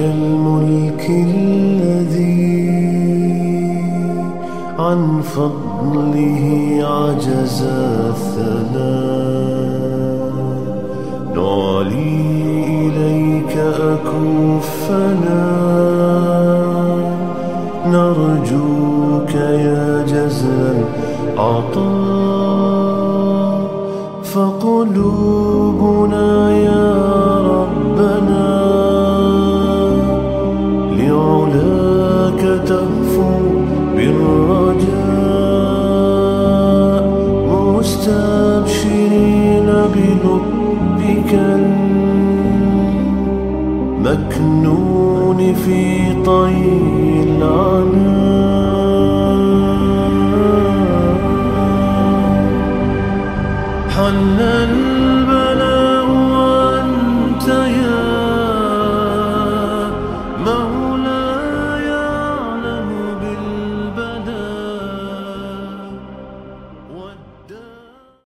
الملك الذي عن فضله عجز الثناء. نعلي إليك أكفنا. نرجوك يا جزل العطاء. فقلوبنا لعلاك تهفو بالرجاء مستبشرين بلطفك المكنون في طي العناء. حنن